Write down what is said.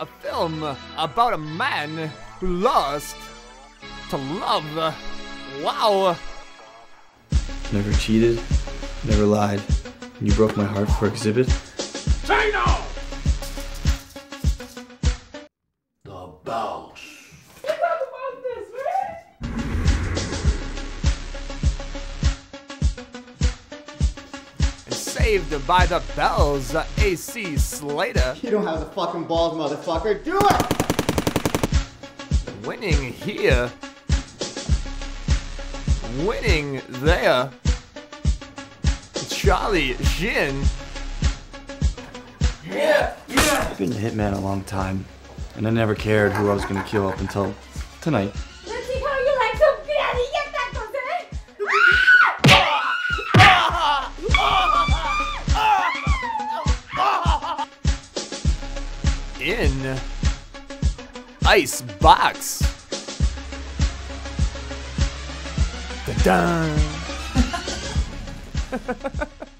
a film about a man who lost to love. Wow. Never cheated, never lied. You broke my heart for Xzibit. Say no! The bounce. Saved by the bells, AC Slater. You don't have the fucking balls, motherfucker. Do it! Winning here. Winning there. Charlie Sheen. Yeah, yeah. I've been a hitman a long time, and I never cared who I was gonna kill up until tonight. In Ice Box. Dun-dun.